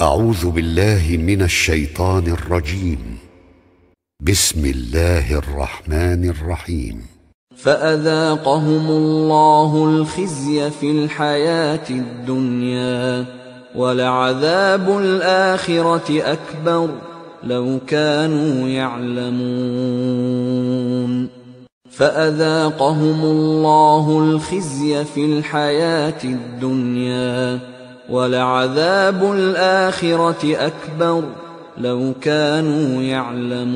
أعوذ بالله من الشيطان الرجيم. بسم الله الرحمن الرحيم. فأذاقهم الله الخزي في الحياة الدنيا ولعذاب الآخرة أكبر لو كانوا يعلمون. فأذاقهم الله الخزي في الحياة الدنيا ولعذاب الآخرة أكبر لو كانوا يعلمون.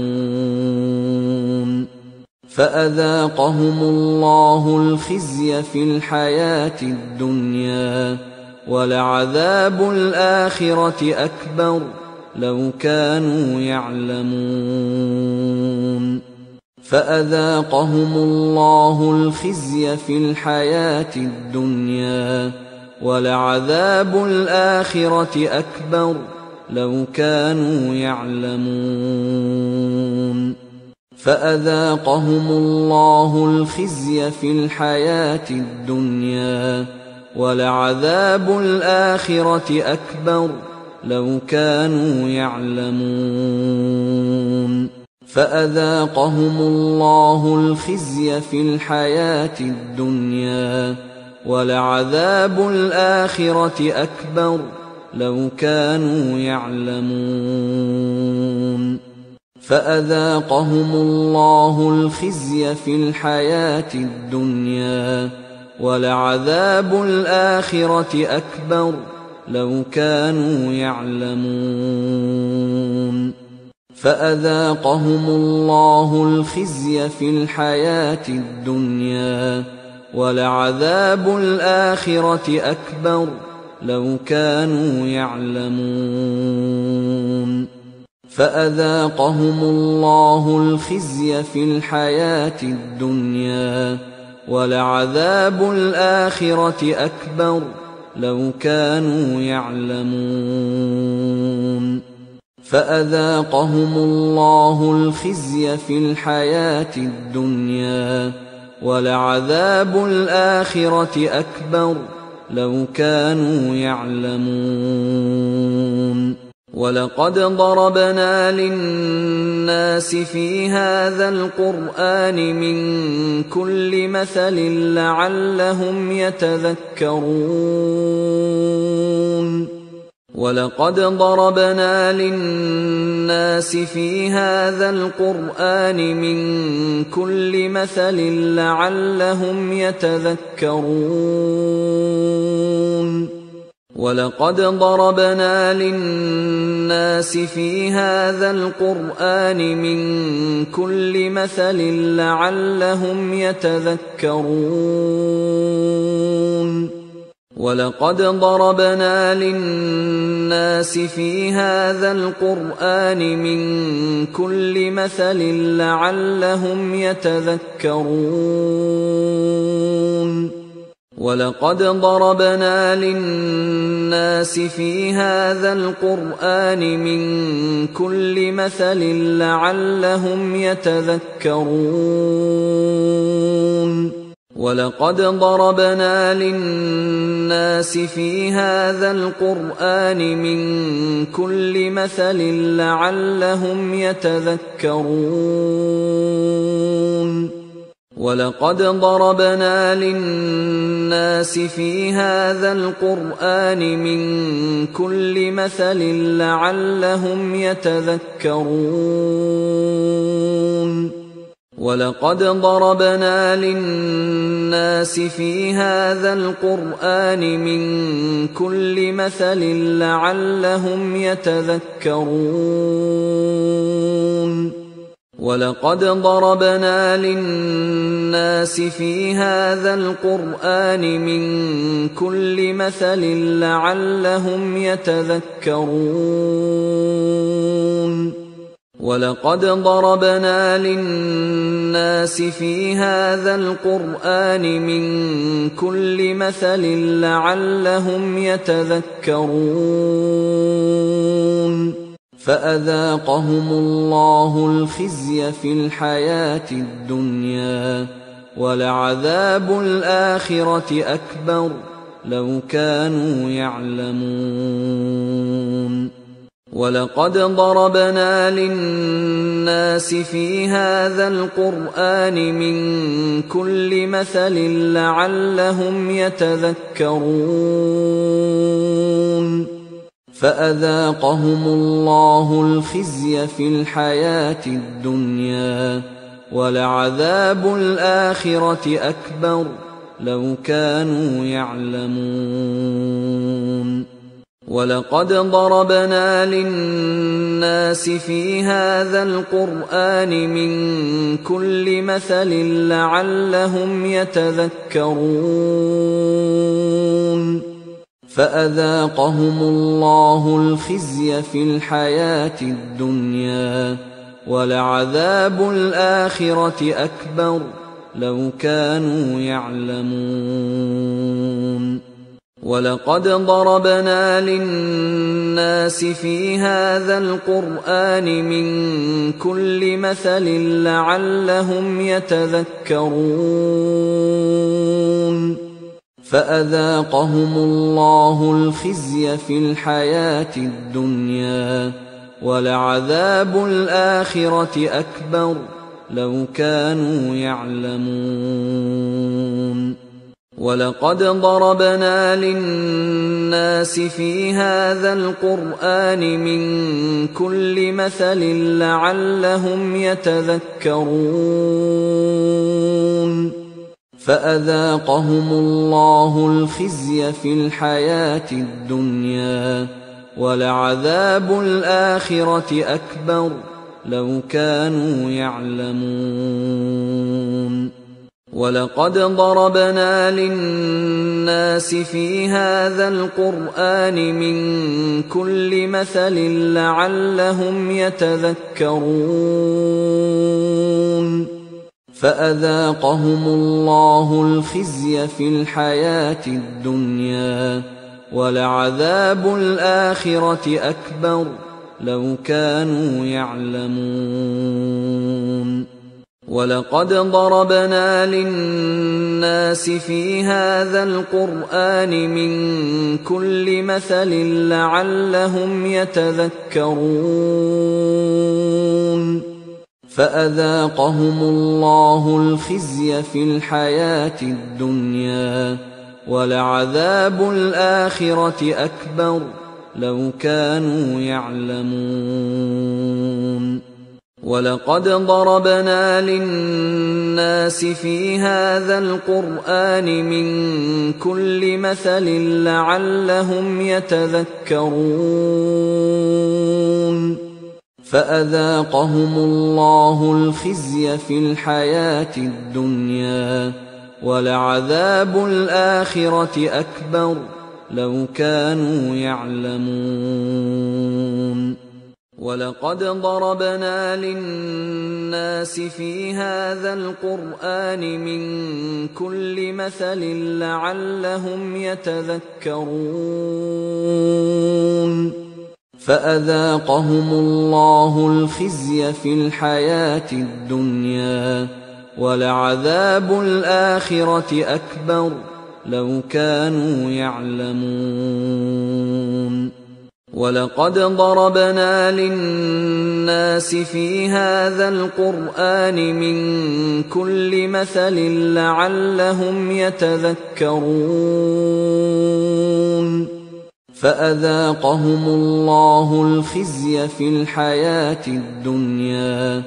فأذاقهم الله الخزي في الحياة الدنيا ولعذاب الآخرة أكبر لو كانوا يعلمون. فأذاقهم الله الخزي في الحياة الدنيا ولعذاب الآخرة أكبر لو كانوا يعلمون. فأذاقهم الله الخزي في الحياة الدنيا ولعذاب الآخرة أكبر لو كانوا يعلمون. فأذاقهم الله الخزي في الحياة الدنيا ولعذاب الآخرة أكبر لو كانوا يعلمون. فأذاقهم الله الخزي في الحياة الدنيا ولعذاب الآخرة أكبر لو كانوا يعلمون. فأذاقهم الله الخزي في الحياة الدنيا ولعذاب الآخرة أكبر لو كانوا يعلمون. فأذاقهم الله الخزي في الحياة الدنيا ولعذاب الآخرة أكبر لو كانوا يعلمون. فأذاقهم الله الخزي في الحياة الدنيا ولعذاب الآخرة أكبر لو كانوا يعلمون. ولقد ضربنا للناس في هذا القرآن من كل مثل لعلهم يتذكرون. ولقد ضربنا للناس في هذا القران من كل مثل لعلهم يتذكرون ولقد ضربنا للناس في هذا القران من كل مثل لعلهم يتذكرون ولقد ضربنا للناس في هذا القران من كل مثل لعلهم يتذكرون ولقد ضربنا للناس في هذا القران من كل مثل لعلهم يتذكرون ولقد ضربنا للناس في هذا القرآن من كل مثل لعلهم يتذكرون. ولقد ضربنا للناس في هذا القرآن من كل مثل لعلهم يتذكرون. ولقد ضربنا للناس في هذا القرآن من كل مثل لعلهم يتذكرون. ولقد ضربنا للناس في هذا القرآن من كل مثل لعلهم يتذكرون. ولقد ضربنا للناس في هذا القران من كل مثل لعلهم يتذكرون فاذاقهم الله الخزي في الحياة الدنيا ولعذاب الاخره اكبر لو كانوا يعلمون ولقد ضربنا للناس في هذا القرآن من كل مثل لعلهم يتذكرون. فأذاقهم الله الخزي في الحياة الدنيا ولعذاب الآخرة أكبر لو كانوا يعلمون. ولقد ضربنا للناس في هذا القرآن من كل مثل لعلهم يتذكرون. فأذاقهم الله الخزي في الحياة الدنيا ولعذاب الآخرة أكبر لو كانوا يعلمون. ولقد ضربنا للناس في هذا القرآن من كل مثل لعلهم يتذكرون. فأذاقهم الله الخزي في الحياة الدنيا ولعذاب الآخرة أكبر لو كانوا يعلمون. ولقد ضربنا للناس في هذا القرآن من كل مثل لعلهم يتذكرون. فأذاقهم الله الخزي في الحياة الدنيا ولعذاب الآخرة أكبر لو كانوا يعلمون. ولقد ضربنا للناس في هذا القرآن من كل مثل لعلهم يتذكرون. فأذاقهم الله الخزي في الحياة الدنيا ولعذاب الآخرة أكبر لو كانوا يعلمون. ولقد ضربنا للناس في هذا القرآن من كل مثل لعلهم يتذكرون. فأذاقهم الله الخزي في الحياة الدنيا ولعذاب الآخرة أكبر لو كانوا يعلمون. ولقد ضربنا للناس في هذا القرآن من كل مثل لعلهم يتذكرون. فأذاقهم الله الخزي في الحياة الدنيا ولعذاب الآخرة أكبر لو كانوا يعلمون. ولقد ضربنا للناس في هذا القرآن من كل مثل لعلهم يتذكرون. فأذاقهم الله الخزي في الحياة الدنيا ولعذاب الآخرة أكبر لو كانوا يعلمون. ولقد ضربنا للناس في هذا القرآن من كل مثل لعلهم يتذكرون. فأذاقهم الله الخزي في الحياة الدنيا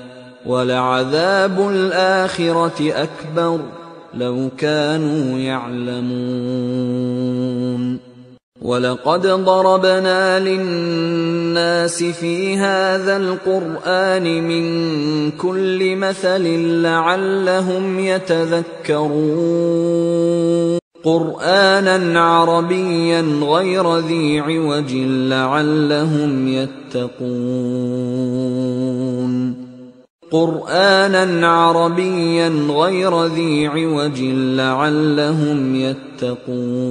ولعذاب الآخرة أكبر لو كانوا يعلمون. ولقد ضربنا للناس في هذا القرآن من كل مثل لعلهم يتذكرون. قرانا عربيا غير ذي عوج لعلهم يتقون. قرانا عربيا غير ذي عوج لعلهم يتقون.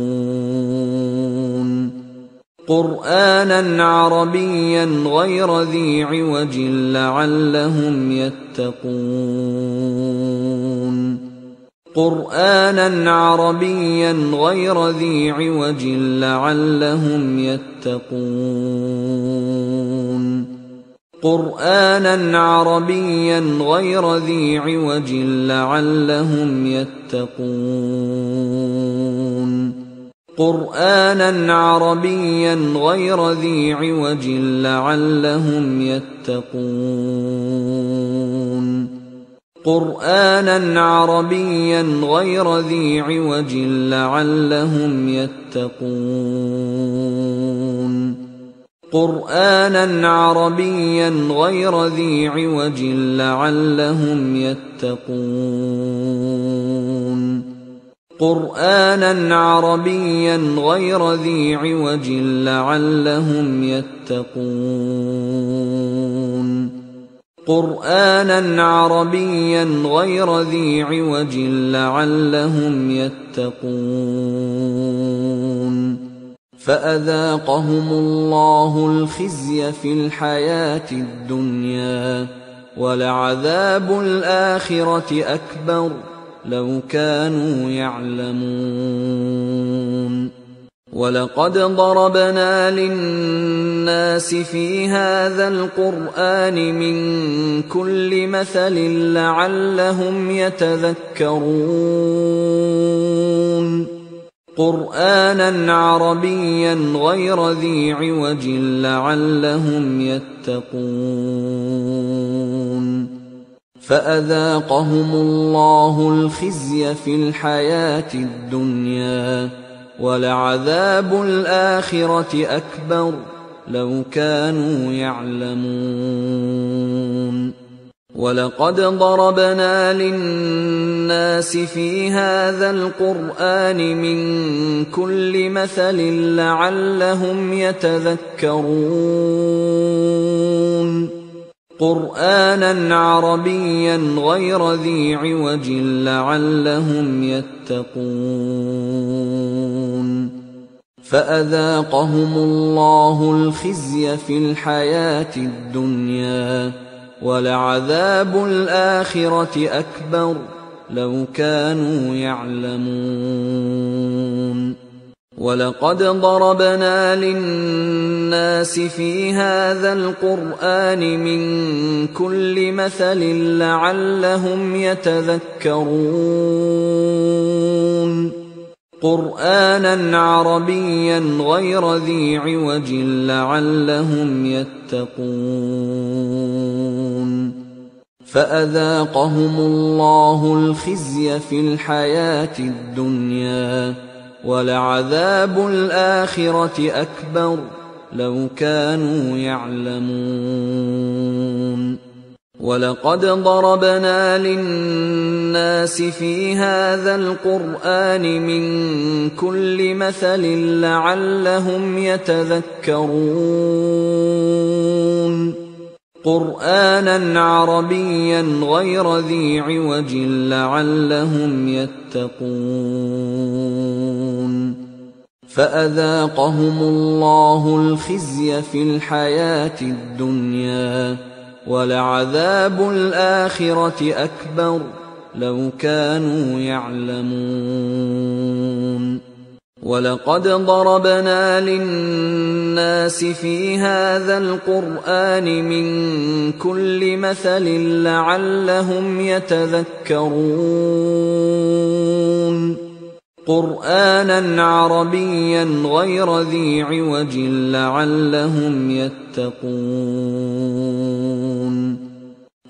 قرآنا عربيا غير ذي عوج لعلهم يتقون. قرآنا عربيا غير ذي عوج لعلهم يتقون. قرآنا عربيا غير ذي عوج لعلهم يتقون. قرآنا عربيا غير ذي عوج لعلهم يتقون. قرآنا عربيا غير ذي عوج لعلهم يتقون. قرآنا عربيا غير ذي عوج لعلهم يتقون. قرآنا عربيا غير ذي عوج لعلهم يتقون. قرآنا عربيا غير ذي عوج لعلهم يتقون. فأذاقهم الله الخزي في الحياة الدنيا ولعذاب الآخرة أكبر. لو كانوا يعلمون. ولقد ضربنا للناس في هذا القران من كل مثل لعلهم يتذكرون. قرانا عربيا غير ذي عوج لعلهم يتقون. فأذاقهم الله الخزي في الحياة الدنيا ولعذاب الآخرة أكبر لو كانوا يعلمون ولقد ضربنا للناس في هذا القرآن من كل مثل لعلهم يتذكرون قرآنا عربيا غير ذي عوج لعلهم يتقون. فأذاقهم الله الخزي في الحياة الدنيا ولعذاب الآخرة أكبر لو كانوا يعلمون. ولقد ضربنا للناس في هذا القران من كل مثل لعلهم يتذكرون قرانا عربيا غير ذي عوج لعلهم يتقون فاذاقهم الله الخزي في الحياة الدنيا ولعذاب الآخرة أكبر لو كانوا يعلمون. ولقد ضربنا للناس في هذا القرآن من كل مثل لعلهم يتذكرون. قرانا عربيا غير ذي عوج لعلهم يتقون. فأذاقهم الله الخزي في الحياة الدنيا ولعذاب الآخرة أكبر لو كانوا يعلمون ولقد ضربنا للناس في هذا القرآن من كل مثل لعلهم يتذكرون قرآنا عربيا غير ذي عوج لعلهم يتقون.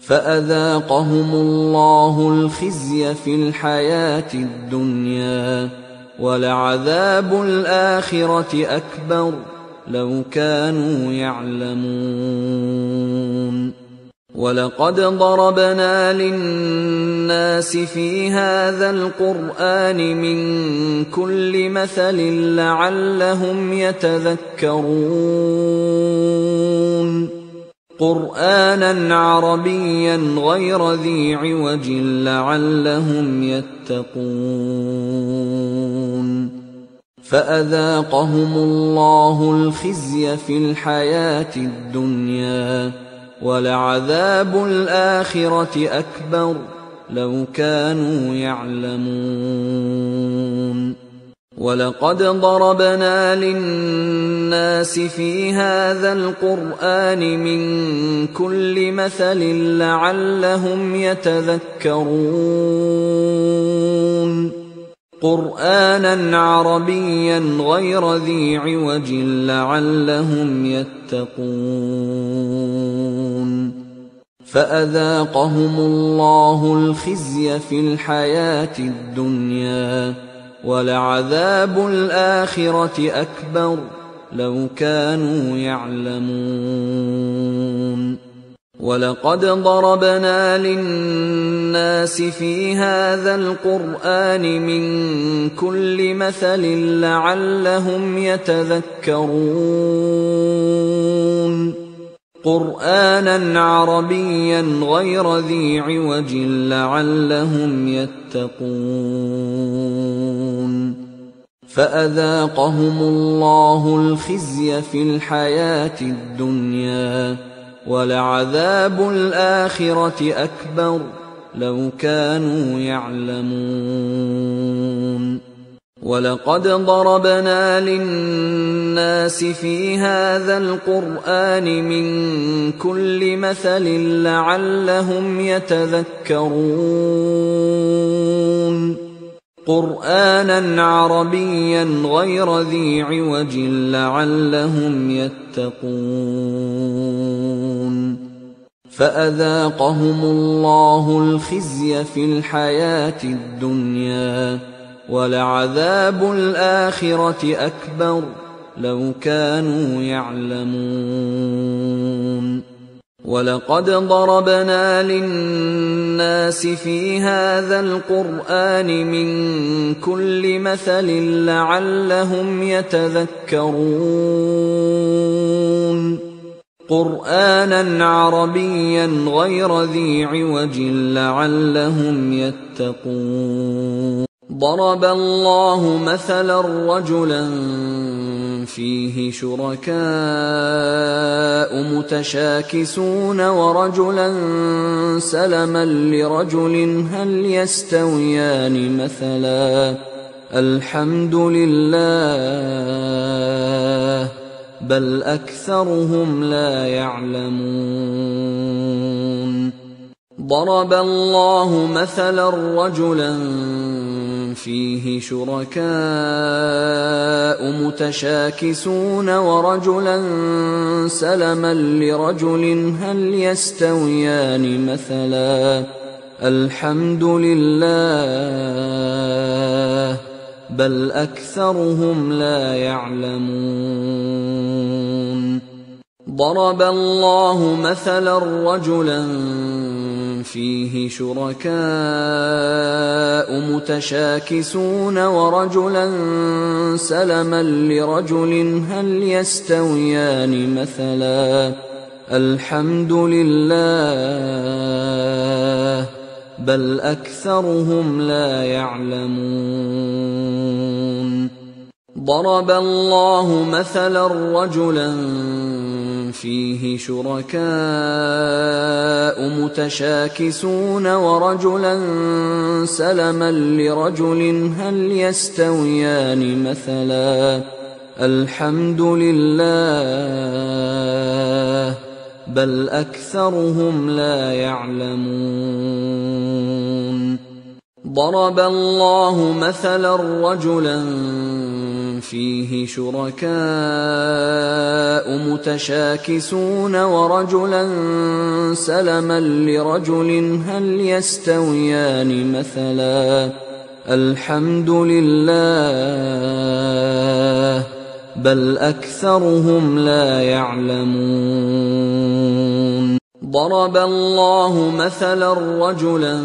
فأذاقهم الله الخزي في الحياة الدنيا ولعذاب الآخرة أكبر لو كانوا يعلمون. ولقد ضربنا للناس في هذا القرآن من كل مثل لعلهم يتذكرون. قرآنا عربيا غير ذي عوج لعلهم يتقون. فأذاقهم الله الخزي في الحياة الدنيا. ولعذاب الآخرة أكبر لو كانوا يعلمون. ولقد ضربنا للناس في هذا القرآن من كل مثل لعلهم يتذكرون. قرآنا عربيا غير ذي عوج لعلهم يتقون. فأذاقهم الله الخزي في الحياة الدنيا ولعذاب الآخرة أكبر لو كانوا يعلمون. ولقد ضربنا للناس في هذا القرآن من كل مثل لعلهم يتذكرون. قرانا عربيا غير ذي عوج لعلهم يتقون. فأذاقهم الله الخزي في الحياة الدنيا. ولعذاب الآخرة أكبر لو كانوا يعلمون. ولقد ضربنا للناس في هذا القرآن من كل مثل لعلهم يتذكرون. قرآنا عربيا غير ذي عوج لعلهم يتقون. فأذاقهم الله الخزي في الحياة الدنيا ولعذاب الآخرة أكبر لو كانوا يعلمون ولقد ضربنا للناس في هذا القرآن من كل مثل لعلهم يتذكرون قرآنا عربيا غير ذي عوج لعلهم يتقون. ضرب الله مثلا رجلا فيه شركاء متشاكسون ورجلا سلما لرجل هل يستويان مثلا؟ الحمد لله. بل اكثرهم لا يعلمون ضرب الله مثلا رجلا فيه شركاء متشاكسون ورجلا سلما لرجل هل يستويان مثلا الحمد لله بل اكثرهم لا يعلمون ضرب الله مثلا رجلا فيه شركاء متشاكسون ورجلا سلما لرجل هل يستويان مثلا الحمد لله بل أكثرهم لا يعلمون. ضرب الله مثلا رجلا فيه شركاء متشاكسون ورجلا سلما لرجل هل يستويان مثلا؟ الحمد لله. بل أكثرهم لا يعلمون. ضرب الله مثلا رجلا فيه شركاء متشاكسون ورجلا سلما لرجل هل يستويان مثلا؟ الحمد لله. بل أكثرهم لا يعلمون. ضرب الله مثلا رجلا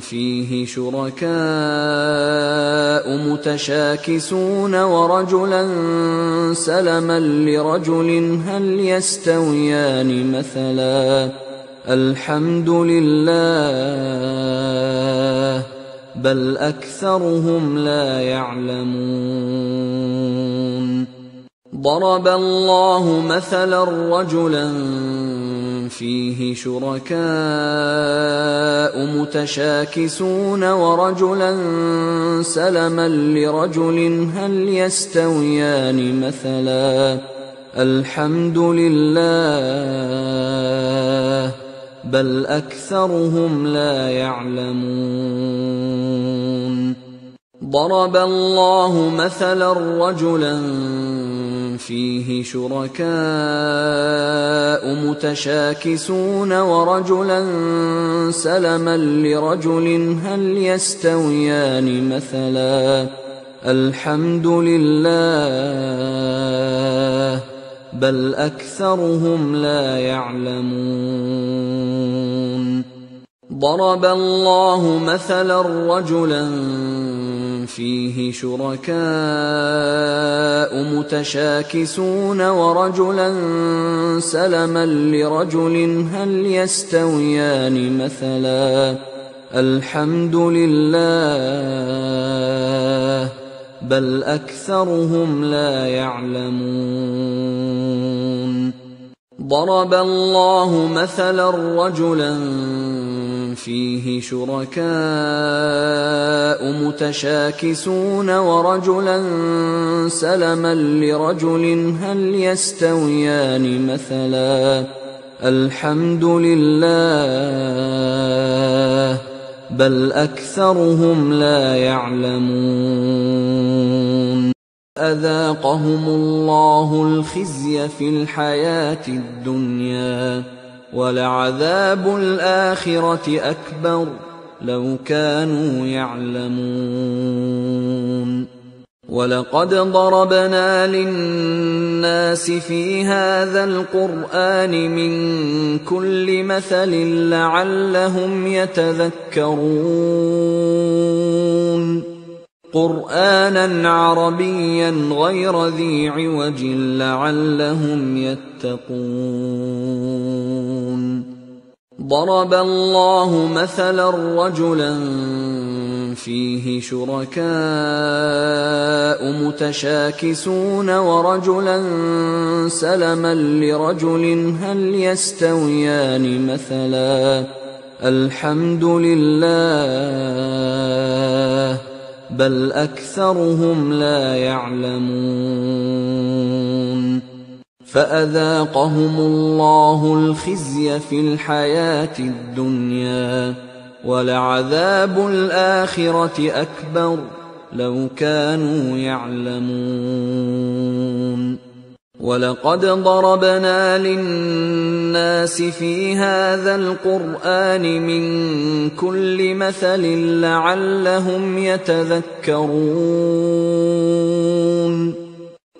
فيه شركاء متشاكسون ورجلا سلما لرجل هل يستويان مثلا؟ الحمد لله بل أكثرهم لا يعلمون. ضرب الله مثلا رجلا فيه شركاء متشاكسون ورجلا سلما لرجل هل يستويان مثلا؟ الحمد لله بل أكثرهم لا يعلمون. ضرب الله مثلا رجلا فيه شركاء متشاكسون ورجلا سلما لرجل هل يستويان مثلا الحمد لله بل أكثرهم لا يعلمون ضرب الله مثلا رجلا فيه شركاء متشاكسون ورجلا سلما لرجل هل يستويان مثلا الحمد لله بل أكثرهم لا يعلمون ضرب الله مثلا رجلا فيه شركاء متشاكسون ورجلا سلما لرجل هل يستويان مثلا؟ الحمد لله بل أكثرهم لا يعلمون. أذاقهم الله الخزي في الحياة الدنيا. ولعذاب الآخرة أكبر لو كانوا يعلمون. ولقد ضربنا للناس في هذا القرآن من كل مثل لعلهم يتذكرون. قرآنا عربيا غير ذي عوج لعلهم يتقون. ضرب الله مثلا رجلا فيه شركاء متشاكسون ورجلا سلما لرجل هل يستويان مثلا؟ الحمد لله. بل أكثرهم لا يعلمون. فأذاقهم الله الخزي في الحياة الدنيا ولعذاب الآخرة أكبر لو كانوا يعلمون. ولقد ضربنا للناس في هذا القرآن من كل مثل لعلهم يتذكرون.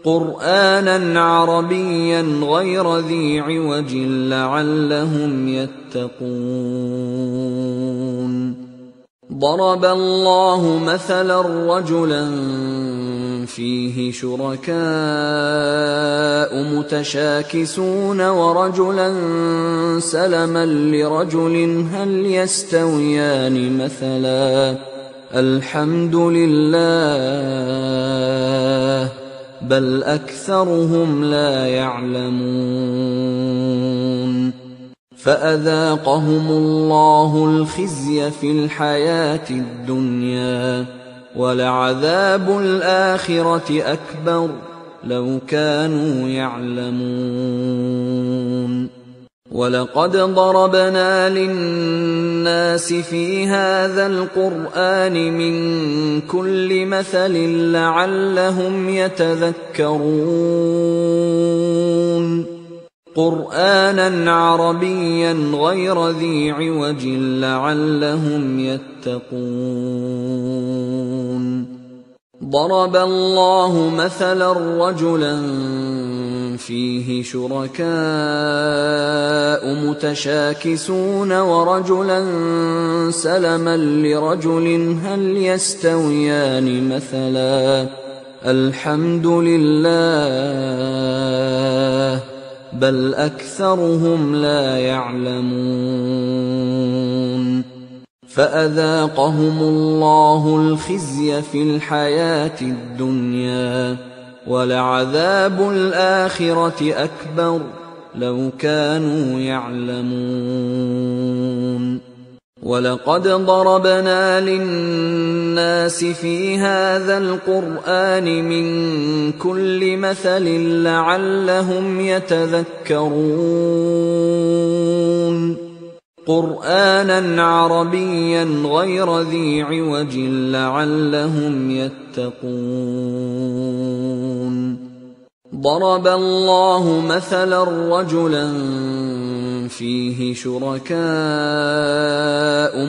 قرآنا عربيا غير ذي عوج لعلهم يتقون. ضرب الله مثلا رجلا فيه شركاء متشاكسون ورجلا سلما لرجل هل يستويان مثلا الحمد لله بل أكثرهم لا يعلمون فأذاقهم الله الخزي في الحياة الدنيا ولعذاب الآخرة أكبر لو كانوا يعلمون. ولقد ضربنا للناس في هذا القرآن من كل مثل لعلهم يتذكرون. قرآنا عربيا غير ذي عوج لعلهم يتقون. ضرب الله مثلا رجلا فيه شركاء متشاكسون ورجلا سلما لرجل هل يستويان مثلا؟ الحمد لله. بل اكثرهم لا يعلمون فاذاقهم الله الخزي في الحياة الدنيا ولعذاب الاخره اكبر لو كانوا يعلمون ولقد ضربنا للناس في هذا القرآن من كل مثل لعلهم يتذكرون. قرانا عربيا غير ذي عوج لعلهم يتقون. ضرب الله مثلا رجلا فيه شركاء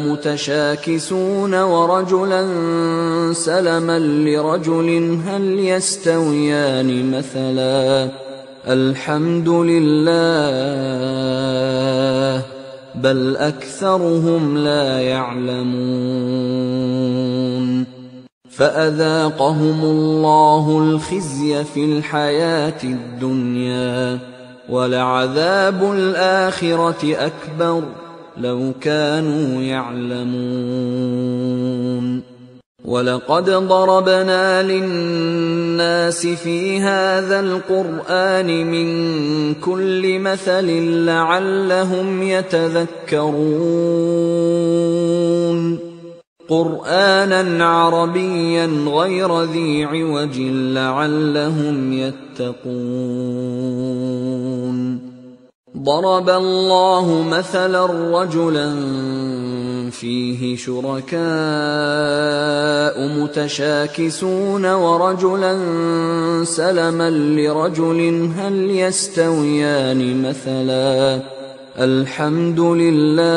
متشاكسون ورجلا سلما لرجل هل يستويان مثلا الحمد لله بل أكثرهم لا يعلمون فأذاقهم الله الخزي في الحياة الدنيا ولعذاب الآخرة أكبر لو كانوا يعلمون. ولقد ضربنا للناس في هذا القرآن من كل مثل لعلهم يتذكرون. قرآنا عربيا غير ذي عوج لعلهم يتقون. ضرب الله مثلا رجلا فيه شركاء متشاكسون ورجلا سلما لرجل هل يستويان مثلا؟ الحمد لله.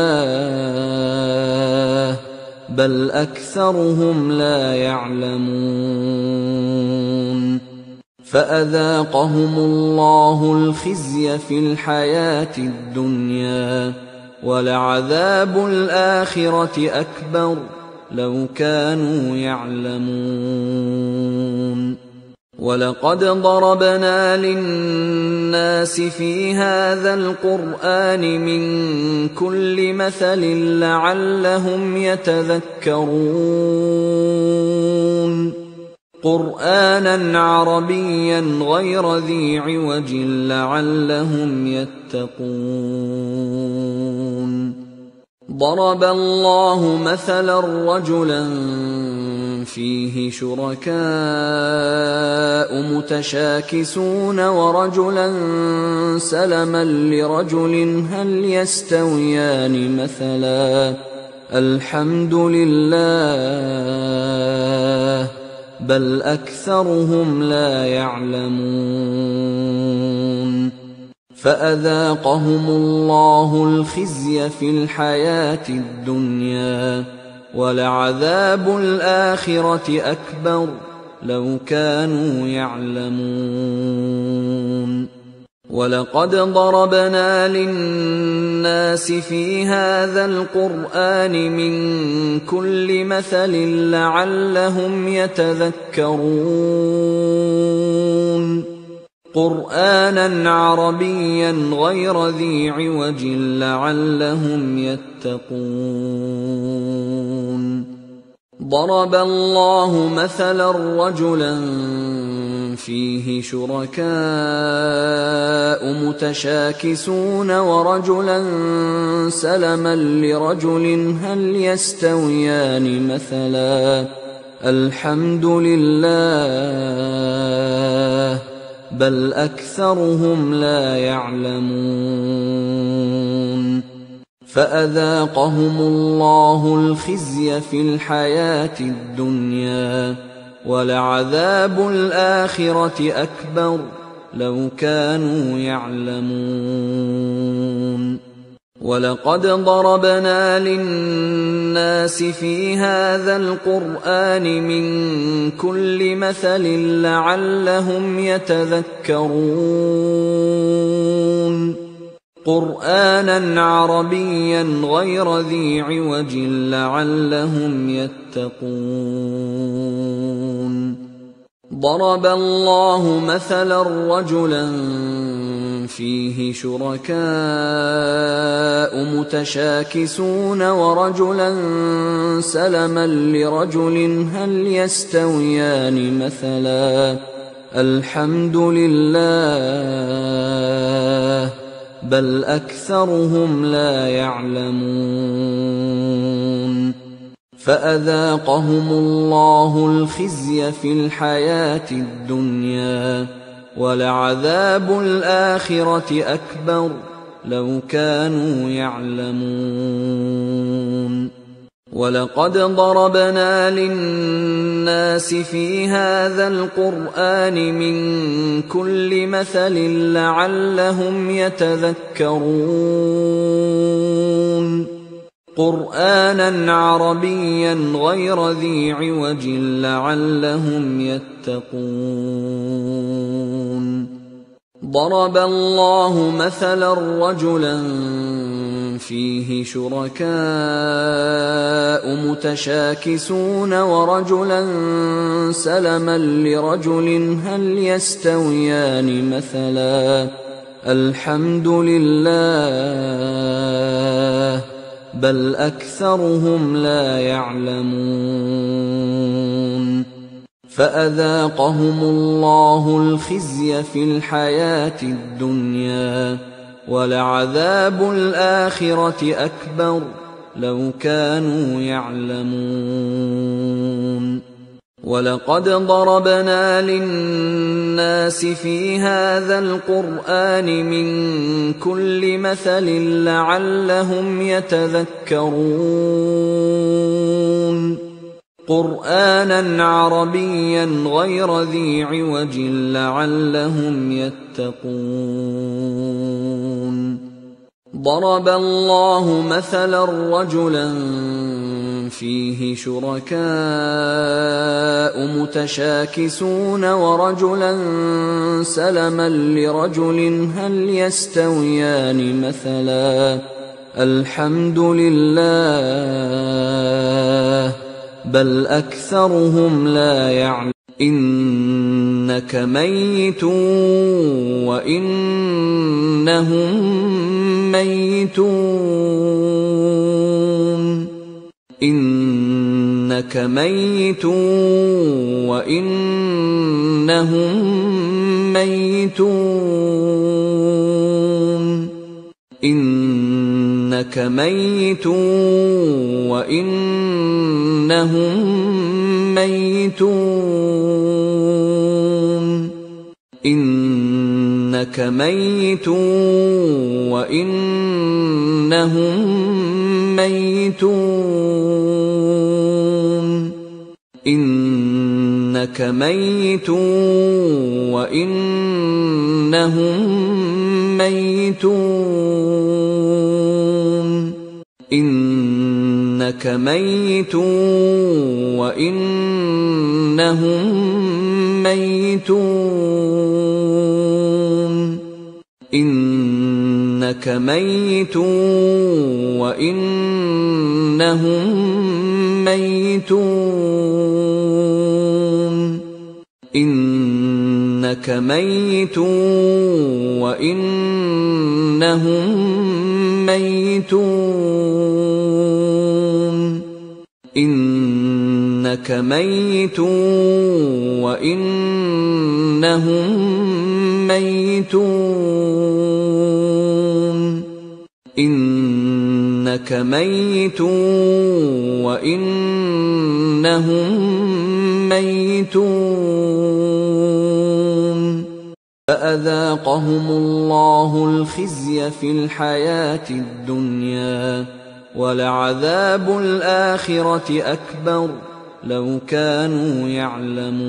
بل أكثرهم لا يعلمون. فأذاقهم الله الخزي في الحياة الدنيا ولعذاب الآخرة أكبر لو كانوا يعلمون. ولقد ضربنا للناس في هذا القران من كل مثل لعلهم يتذكرون قرانا عربيا غير ذي عوج لعلهم يتقون ضرب الله مثلا رجلا فيه شركاء متشاكسون ورجلا سلما لرجل هل يستويان مثلا الحمد لله بل أكثرهم لا يعلمون فأذاقهم الله الخزي في الحياة الدنيا ولعذاب الآخرة أكبر لو كانوا يعلمون. ولقد ضربنا للناس في هذا القرآن من كل مثل لعلهم يتذكرون. قرآنا عربيا غير ذي عوج لعلهم يتقون. ضرب الله مثلا رجلا فيه شركاء متشاكسون ورجلا سلما لرجل هل يستويان مثلا؟ الحمد لله بل أكثرهم لا يعلمون. فأذاقهم الله الخزي في الحياة الدنيا ولعذاب الآخرة أكبر لو كانوا يعلمون ولقد ضربنا للناس في هذا القرآن من كل مثل لعلهم يتذكرون قرآنا عربيا غير ذي عوج لعلهم يتقون. ضرب الله مثلا رجلا فيه شركاء متشاكسون ورجلا سلما لرجل هل يستويان مثلا؟ الحمد لله. بل اكثرهم لا يعلمون فاذاقهم الله الخزي في الحياة الدنيا ولعذاب الاخره اكبر لو كانوا يعلمون ولقد ضربنا للناس في هذا القرآن من كل مثل لعلهم يتذكرون. قرآنا عربيا غير ذي عوج لعلهم يتقون. ضرب الله مثلا رجلا فيه شركاء متشاكسون ورجلا سلما لرجل هل يستويان مثلا؟ الحمد لله بل أكثرهم لا يعلمون. فأذاقهم الله الخزي في الحياة الدنيا. ولعذاب الآخرة أكبر لو كانوا يعلمون. ولقد ضربنا للناس في هذا القرآن من كل مثل لعلهم يتذكرون. قرآنا عربيا غير ذي عوج لعلهم يتقون. ضرب الله مثلا رجلا فيه شركاء متشاكسون ورجلا سلما لرجل هل يستويان مثلا؟ الحمد لله بل أكثرهم لا يعلمون إنك ميت وإنهم ميتون إنك ميت وإنهم ميتون. إنك ميت وإنهم ميتون. انك ميت وإنهم ميتون. إنك ميت وإنهم ميتون. إنك ميت وإنهم ميتون. إنك ميت وإنهم ميتون. إنك ميت وإنهم ميتون. إنك ميت وإنهم ميتون. إنك ميت وإنهم ميتون. فأذاقهم الله الخزي في الحياة الدنيا ولعذاب الآخرة أكبر. لو كانوا يعلمون.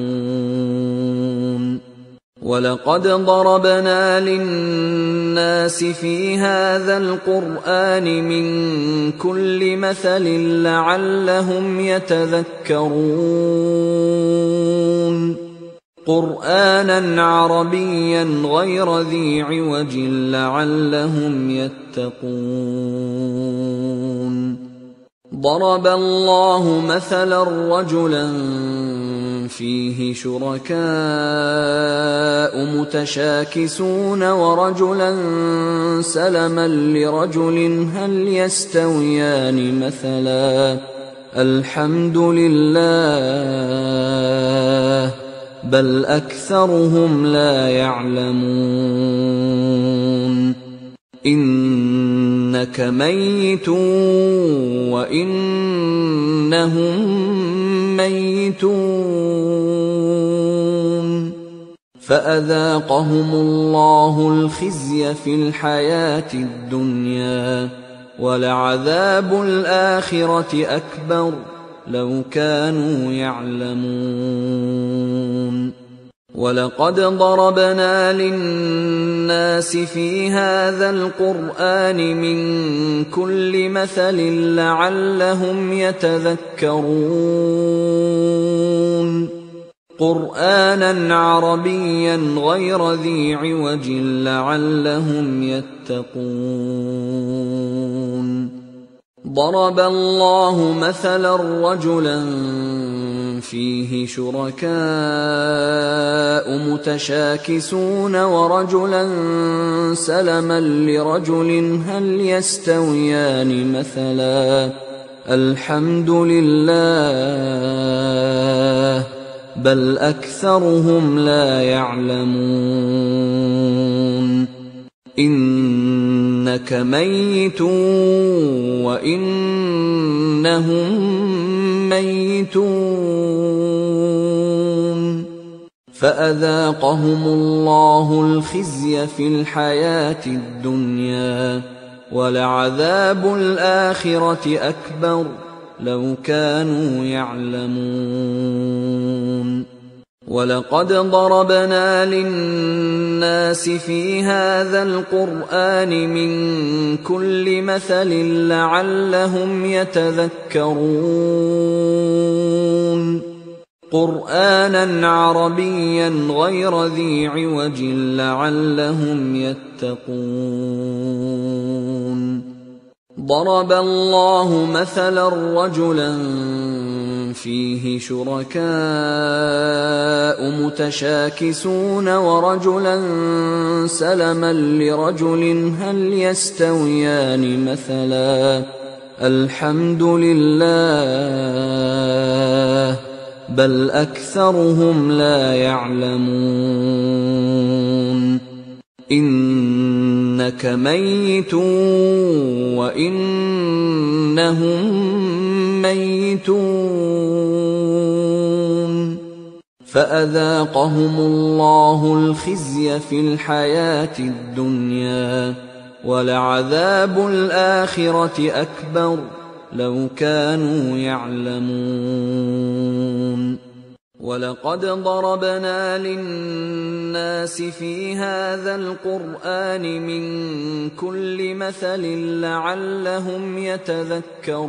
ولقد ضربنا للناس في هذا القرآن من كل مثل لعلهم يتذكرون. قرآنا عربيا غير ذي عوج لعلهم يتقون. ضرب الله مثلا رجلا فيه شركاء متشاكسون ورجلا سلما لرجل هل يستويان مثلا الحمد لله بل أكثرهم لا يعلمون إنك ميت وإنهم ميتون فأذاقهم الله الخزي في الحياة الدنيا ولعذاب الآخرة أكبر لو كانوا يعلمون. ولقد ضربنا للناس في هذا القرآن من كل مثل لعلهم يتذكرون. قرانا عربيا غير ذي عوج لعلهم يتقون. ضرب الله مثلا رجلا فيه شركاء متشاكسون ورجلا سلما لرجل هل يستويان مثلا الحمد لله بل أكثرهم لا يعلمون إنك ميت وإنهم ميتون فأذاقهم الله الخزي في الحياة الدنيا ولعذاب الآخرة أكبر لو كانوا يعلمون. ولقد ضربنا للناس في هذا القرآن من كل مثل لعلهم يتذكرون. قرانا عربيا غير ذي عوج لعلهم يتقون. ضرب الله مثلا رجلا فيه شركاء متشاكسون ورجلا سلما لرجل هل يستويان مثلا الحمد لله بل أكثرهم لا يعلمون إنك ميت وإنهم ميتون فأذاقهم الله الخزي في الحياة الدنيا ولعذاب الآخرة أكبر لو كانوا يعلمون. ولقد ضربنا للناس في هذا القرآن من كل مثل لعلهم يتذكرون.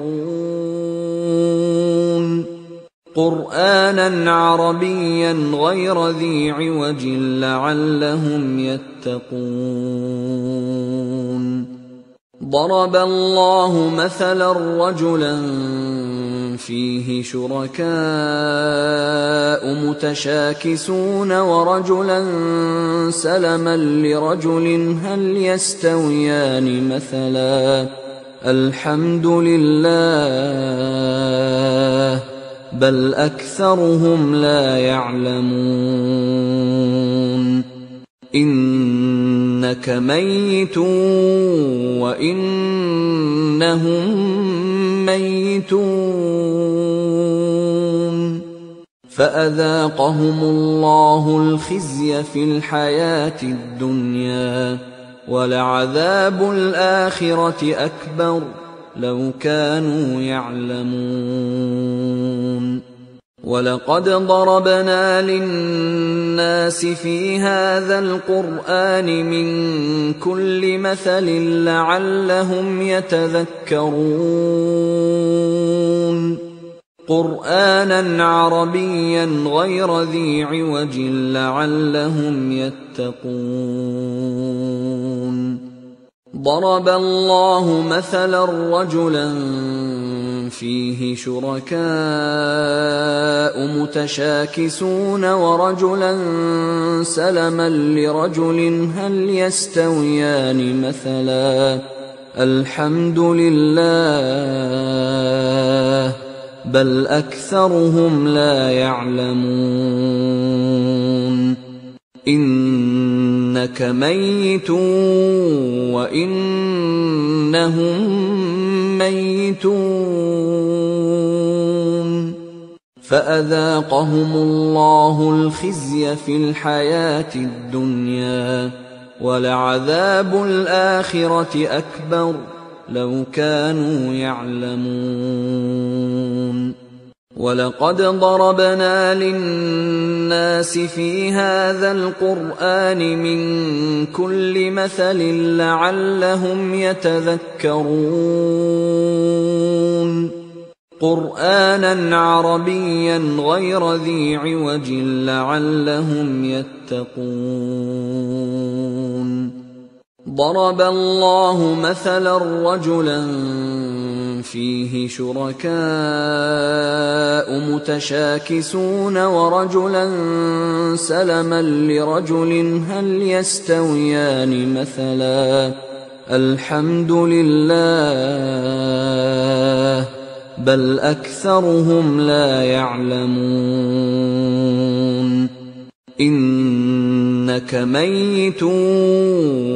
قرآنا عربيا غير ذي عوج لعلهم يتقون. ضرب الله مثلا رجلا فيه شركاء متشاكسون ورجلا سلما لرجل هل يستويان مثلا الحمد لله بل اكثرهم لا يعلمون انك ميت وانهم ميتون فأذاقهم الله الخزي في الحياة الدنيا ولعذاب الآخرة أكبر لو كانوا يعلمون. ولقد ضربنا للناس في هذا القرآن من كل مثل لعلهم يتذكرون. قرآنا عربيا غير ذي عوج لعلهم يتقون. ضرب الله مثلا رجلا فيه شركاء متشاكسون ورجلا سلما لرجل هل يستويان مثلا الحمد لله بل أكثرهم لا يعلمون إنك ميت وإنهم ميتون فأذاقهم الله الخزي في الحياة الدنيا ولعذاب الآخرة أكبر لو كانوا يعلمون. ولقد ضربنا للناس في هذا القران من كل مثل لعلهم يتذكرون قرانا عربيا غير ذي عوج لعلهم يتقون ضرب الله مثلا رجلا فيه شركاء متشاكسون ورجلا سلما لرجل هل يستويان مثلا الحمد لله بل أكثرهم لا يعلمون إنك ميت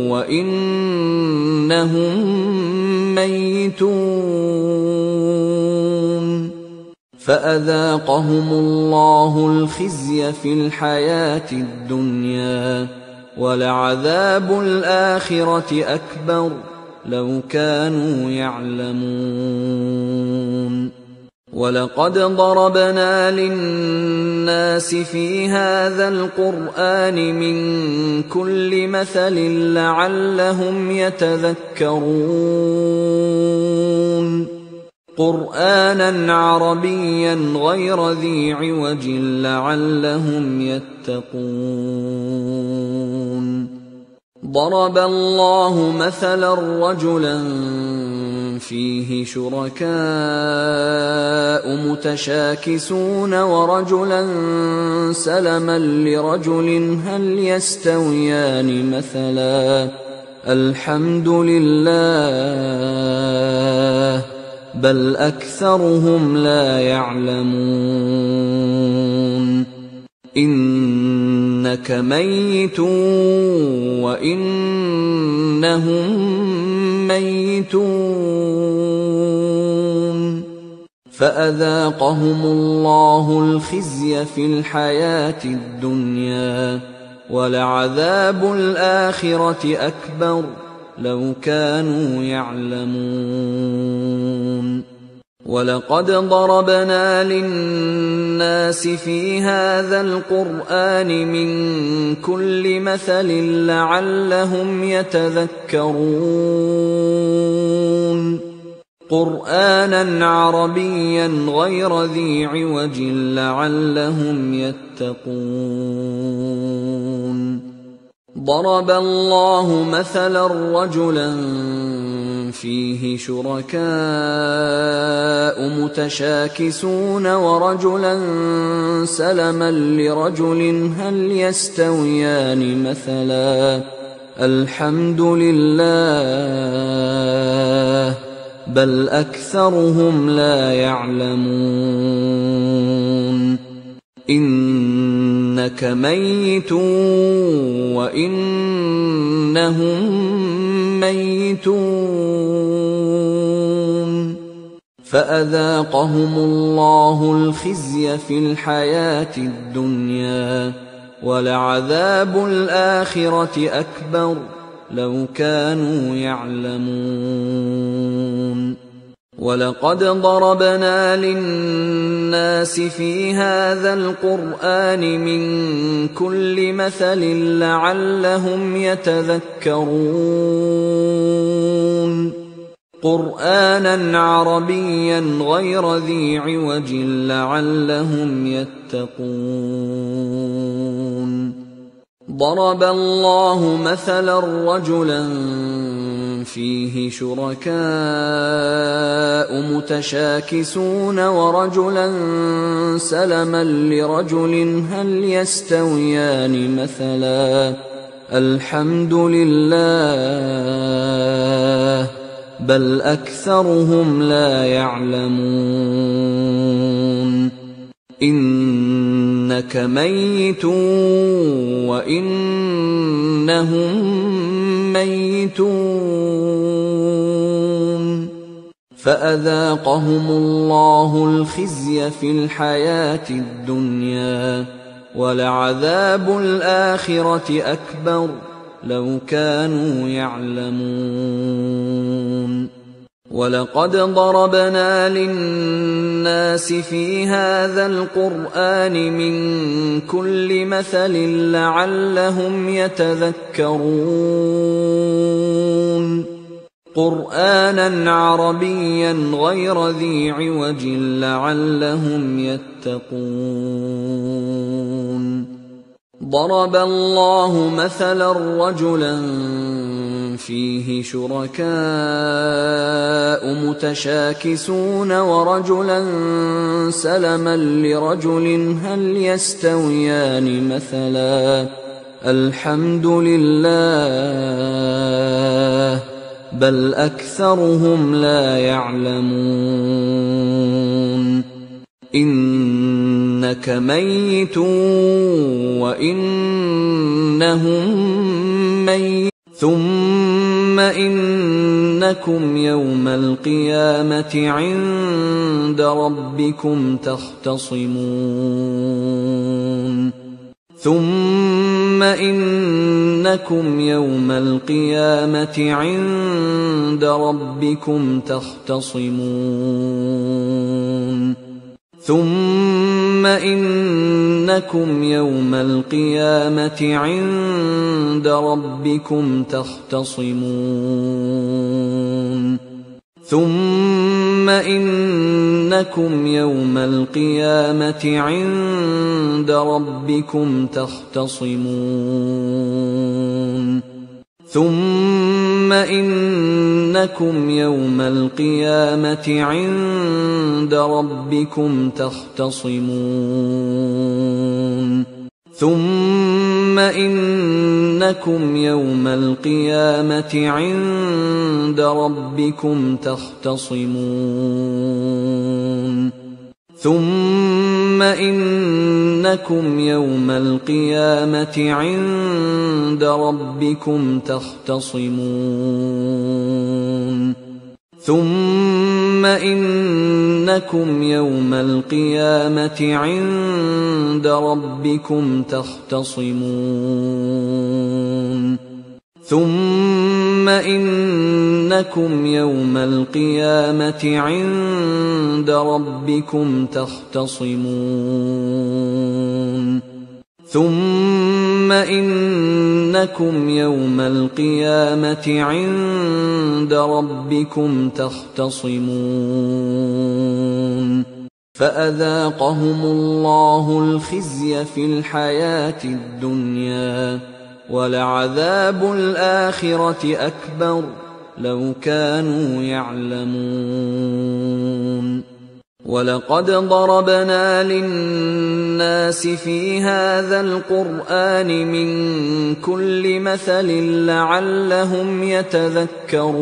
وإنهم ميتون فأذاقهم الله الخزي في الحياة الدنيا ولعذاب الآخرة أكبر لو كانوا يعلمون. ولقد ضربنا للناس في هذا القرآن من كل مثل لعلهم يتذكرون. قرانا عربيا غير ذي عوج لعلهم يتقون. ضرب الله مثلا رجلا فيه شركاء متشاكسون ورجلا سلما لرجل هل يستويان مثلا الحمد لله بل أكثرهم لا يعلمون إنك ميت وإنهم ميتون فأذاقهم الله الخزي في الحياة الدنيا ولعذاب الآخرة أكبر لو كانوا يعلمون. ولقد ضربنا للناس في هذا القرآن من كل مثل لعلهم يتذكرون. قرآنا عربيا غير ذي عوج لعلهم يتقون. ضرب الله مثلا رجلا فيه شركاء متشاكسون ورجلا سلما لرجل هل يستويان مثلا؟ الحمد لله. بل اكثرهم لا يعلمون انك ميت وانهم ميتون فاذاقهم الله الخزي في الحياة الدنيا ولعذاب الاخره اكبر لو كانوا يعلمون. ولقد ضربنا للناس في هذا القرآن من كل مثل لعلهم يتذكرون. قرآنا عربيا غير ذي عوج لعلهم يتقون. ضرب الله مثلا رجلا فيه شركاء متشاكسون ورجلا سلما لرجل هل يستويان مثلا؟ الحمد لله بل أكثرهم لا يعلمون. انك ميت وانهم ميتون فاذاقهم الله الخزي في الحياة الدنيا ولعذاب الاخره اكبر لو كانوا يعلمون ولقد ضربنا للناس في هذا القرآن من كل مثل لعلهم يتذكرون. قرآنا عربيا غير ذي عوج لعلهم يتقون. ضرب الله مثلا رجلا فيه شركاء متشاكسون ورجلا سلما لرجل هل يستويان مثلا الحمد لله بل أكثرهم لا يعلمون إنك ميت وإنهم ميت ثم إنكم يوم القيامة عند ربكم تختصمون. ثم إنكم يوم القيامة عند ربكم تختصمون. ثم انكم يوم القيامه عند ربكم تختصمون ثم انكم يوم القيامه عند ربكم تختصمون ثم انكم يوم القيامه عند ربكم تختصمون ثم انكم يوم القيامه عند ربكم تختصمون ثم انكم يوم القيامه عند ربكم تختصمون ثم انكم يوم القيامه عند ربكم تختصمون ثم انكم يوم القيامه عند ربكم تختصمون ثم انكم يوم القيامه عند ربكم تختصمون فاذاقهم الله الخزي في الحياة الدنيا ولعذاب الآخرة أكبر لو كانوا يعلمون. ولقد ضربنا للناس في هذا القرآن من كل مثل لعلهم يتذكرون.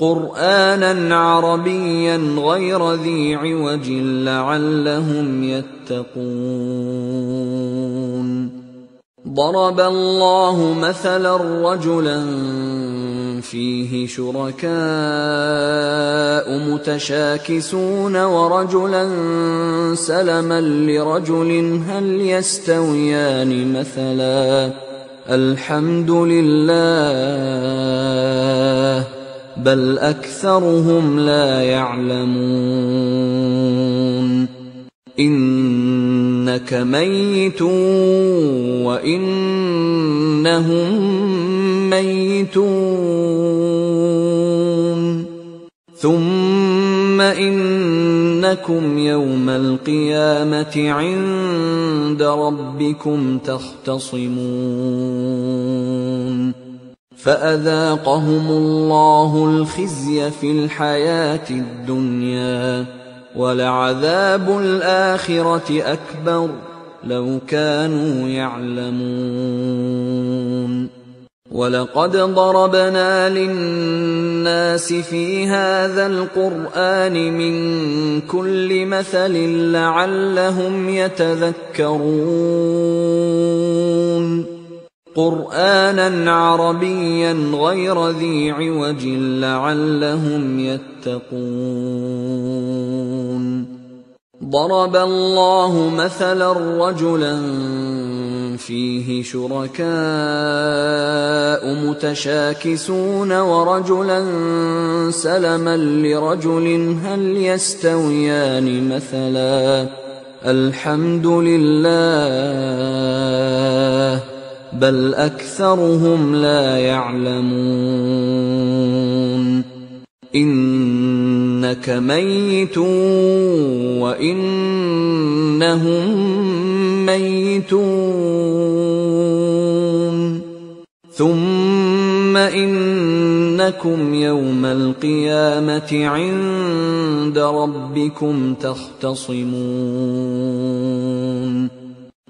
قرآنا عربيا غير ذي عوج لعلهم يتقون. ضرب الله مثلا رجلا فيه شركاء متشاكسون ورجلا سلما لرجل هل يستويان مثلا؟ الحمد لله بل أكثرهم لا يعلمون. إنك ميت وإنهم ميتون. ثم إنكم يوم القيامة عند ربكم تختصمون. فأذاقهم الله الخزي في الحياة الدنيا. ولعذاب الآخرة أكبر لو كانوا يعلمون. ولقد ضربنا للناس في هذا القرآن من كل مثل لعلهم يتذكرون. قرآنا عربيا غير ذي عوج لعلهم يتقون. ضرب الله مثلا رجلا فيه شركاء متشاكسون ورجلا سلما لرجل هل يستويان مثلا؟ الحمد لله. بل اكثرهم لا يعلمون انك ميت وانهم ميتون ثم انكم يوم القيامه عند ربكم تختصمون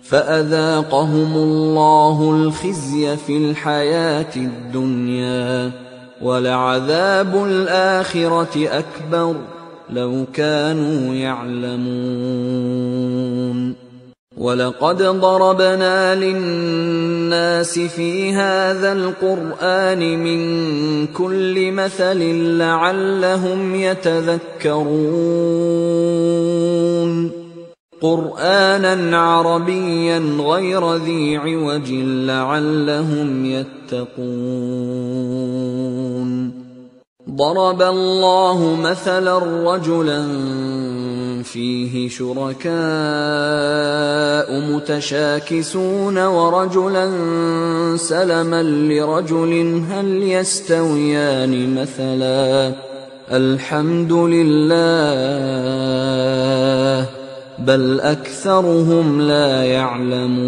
فأذاقهم الله الخزي في الحياة الدنيا ولعذاب الآخرة أكبر لو كانوا يعلمون ولقد ضربنا للناس في هذا القرآن من كل مثل لعلهم يتذكرون قرآنا عربيا غير ذي عوج لعلهم يتقون. ضرب الله مثلا رجلا فيه شركاء متشاكسون ورجلا سلما لرجل هل يستويان مثلا؟ الحمد لله. بل اكثرهم لا يعلمون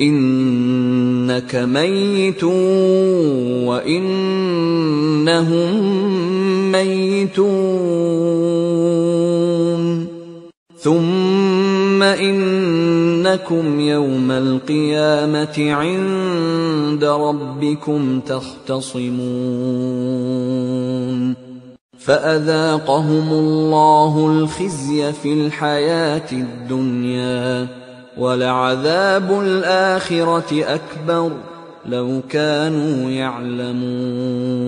انك ميت وانهم ميتون ثم انكم يوم القيامه عند ربكم تختصمون فأذاقهم الله الخزي في الحياة الدنيا ولعذاب الآخرة أكبر لو كانوا يعلمون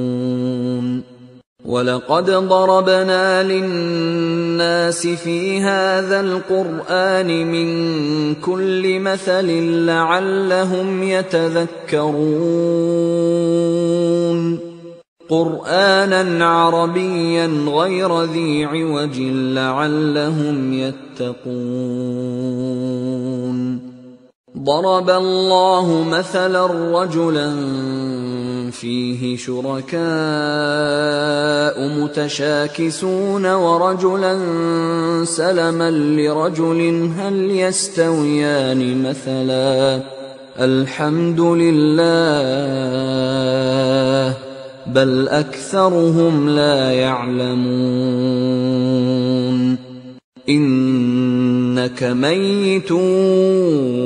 ولقد ضربنا للناس في هذا القرآن من كل مثل لعلهم يتذكرون قرآنا عربيا غير ذي عوج لعلهم يتقون. ضرب الله مثلا رجلا فيه شركاء متشاكسون ورجلا سلما لرجل هل يستويان مثلا؟ الحمد لله. بل أكثرهم لا يعلمون. إنك ميت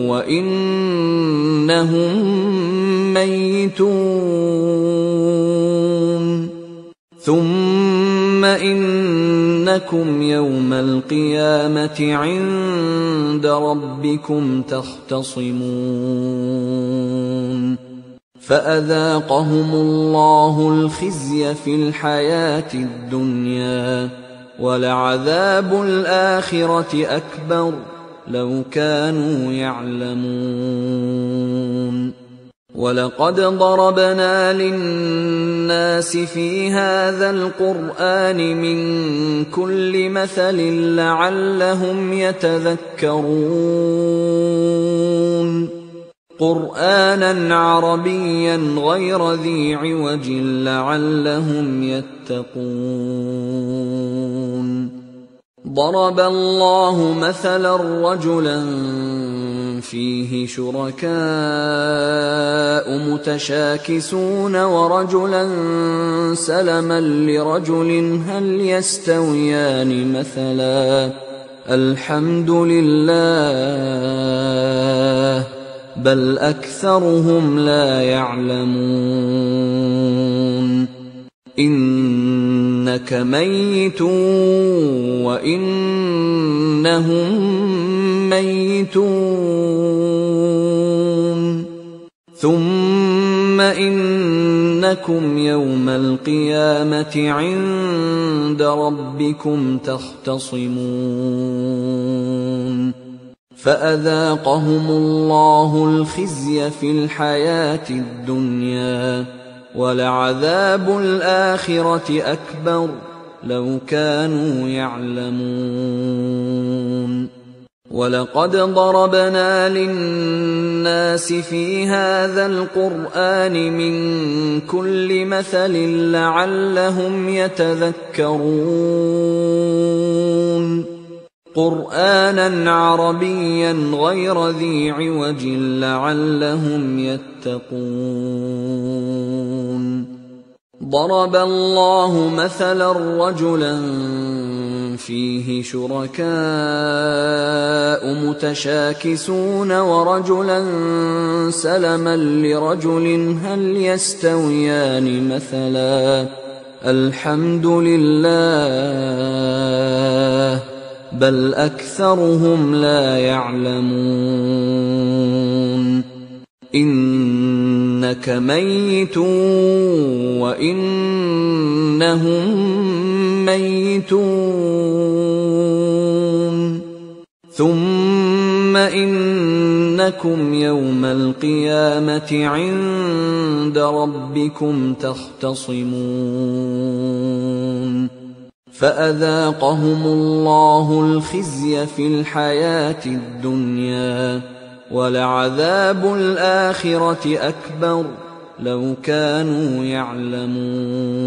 وإنهم ميتون. ثم إنكم يوم القيامة عند ربكم تختصمون. فأذاقهم الله الخزي في الحياة الدنيا ولعذاب الآخرة أكبر لو كانوا يعلمون ولقد ضربنا للناس في هذا القرآن من كل مثل لعلهم يتذكرون قرآنا عربيا غير ذي عوج لعلهم يتقون. ضرب الله مثلا رجلا فيه شركاء متشاكسون ورجلا سلما لرجل هل يستويان مثلا؟ الحمد لله بل اكثرهم لا يعلمون انك ميت وانهم ميتون ثم انكم يوم القيامه عند ربكم تختصمون فأذاقهم الله الخزي في الحياة الدنيا ولعذاب الآخرة أكبر لو كانوا يعلمون ولقد ضربنا للناس في هذا القرآن من كل مثل لعلهم يتذكرون قرآنا عربيا غير ذي عوج لعلهم يتقون. ضرب الله مثلا رجلا فيه شركاء متشاكسون ورجلا سلما لرجل هل يستويان مثلا؟ الحمد لله. بل أكثرهم لا يعلمون. إنك ميت وإنهم ميتون. ثم إنكم يوم القيامة عند ربكم تختصمون. فأذاقهم الله الخزي في الحياة الدنيا ولعذاب الآخرة أكبر لو كانوا يعلمون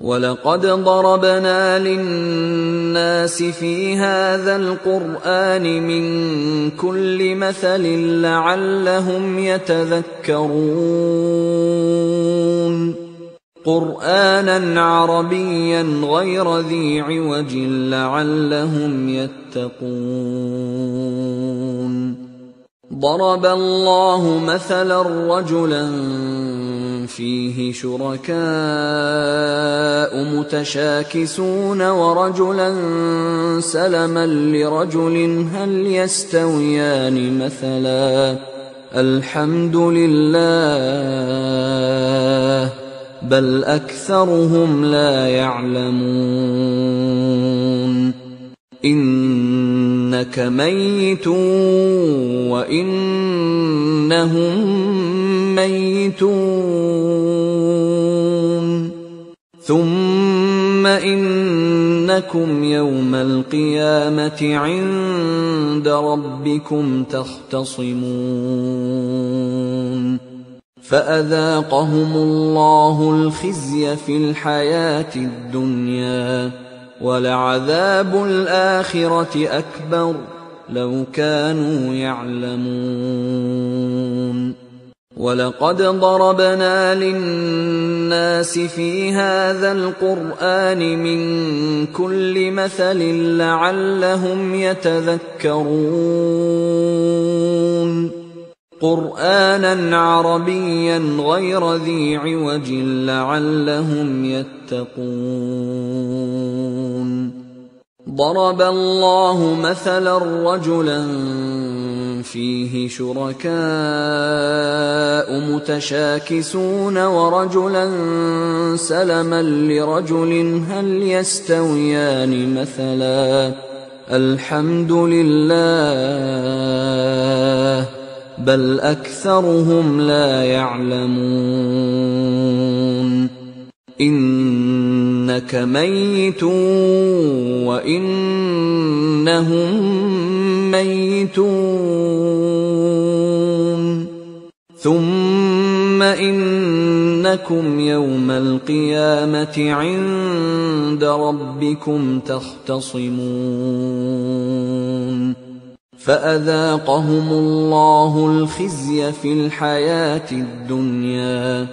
ولقد ضربنا للناس في هذا القرآن من كل مثل لعلهم يتذكرون قرآنا عربيا غير ذي عوج لعلهم يتقون. ضرب الله مثلا رجلا فيه شركاء متشاكسون ورجلا سلما لرجل هل يستويان مثلا؟ الحمد لله. بل أكثرهم لا يعلمون. إنك ميت وإنهم ميتون. ثم إنكم يوم القيامة عند ربكم تختصمون. فأذاقهم الله الخزي في الحياة الدنيا ولعذاب الآخرة أكبر لو كانوا يعلمون ولقد ضربنا للناس في هذا القرآن من كل مثل لعلهم يتذكرون قرآنا عربيا غير ذي عوج لعلهم يتقون. ضرب الله مثلا رجلا فيه شركاء متشاكسون ورجلا سلما لرجل هل يستويان مثلا؟ الحمد لله. بل اكثرهم لا يعلمون انك ميت وانهم ميتون ثم انكم يوم القيامه عند ربكم تختصمون فأذاقهم الله الخزي في الحياة الدنيا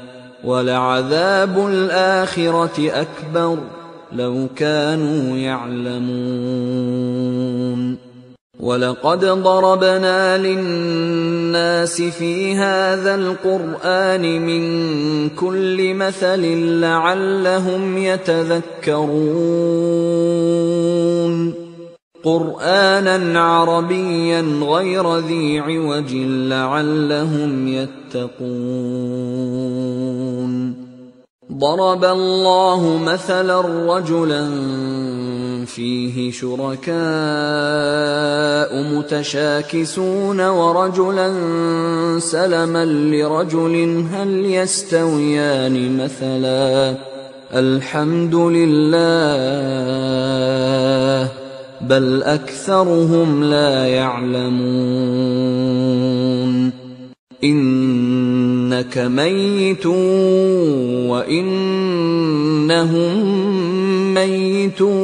ولعذاب الآخرة أكبر لو كانوا يعلمون ولقد ضربنا للناس في هذا القرآن من كل مثل لعلهم يتذكرون قرآنا عربيا غير ذي عوج لعلهم يتقون. ضرب الله مثلا رجلا فيه شركاء متشاكسون ورجلا سلما لرجل هل يستويان مثلا؟ الحمد لله. بل أكثرهم لا يعلمون. إنك ميت وإنهم ميتون.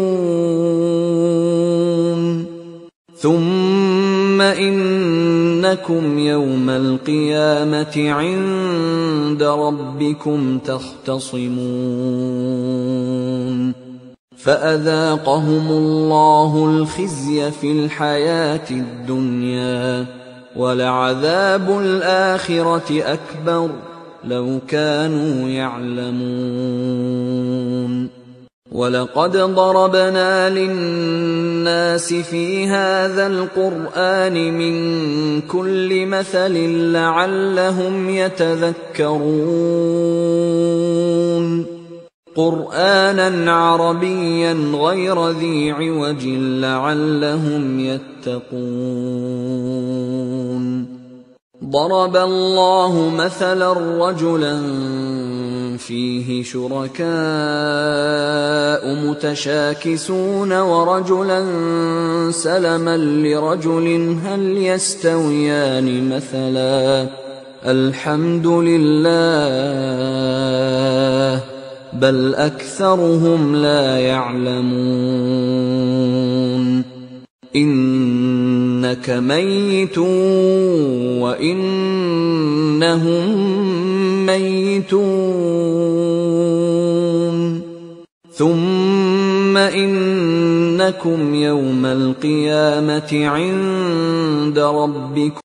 ثم إنكم يوم القيامة عند ربكم تختصمون. فأذاقهم الله الخزي في الحياة الدنيا ولعذاب الآخرة أكبر لو كانوا يعلمون ولقد ضربنا للناس في هذا القرآن من كل مثل لعلهم يتذكرون قرآنا عربيا غير ذي عوج لعلهم يتقون. ضرب الله مثلا رجلا فيه شركاء متشاكسون ورجلا سلما لرجل هل يستويان مثلا؟ الحمد لله. بل أكثرهم لا يعلمون. إنك ميت وإنهم ميتون. ثم إنكم يوم القيامة عند ربكم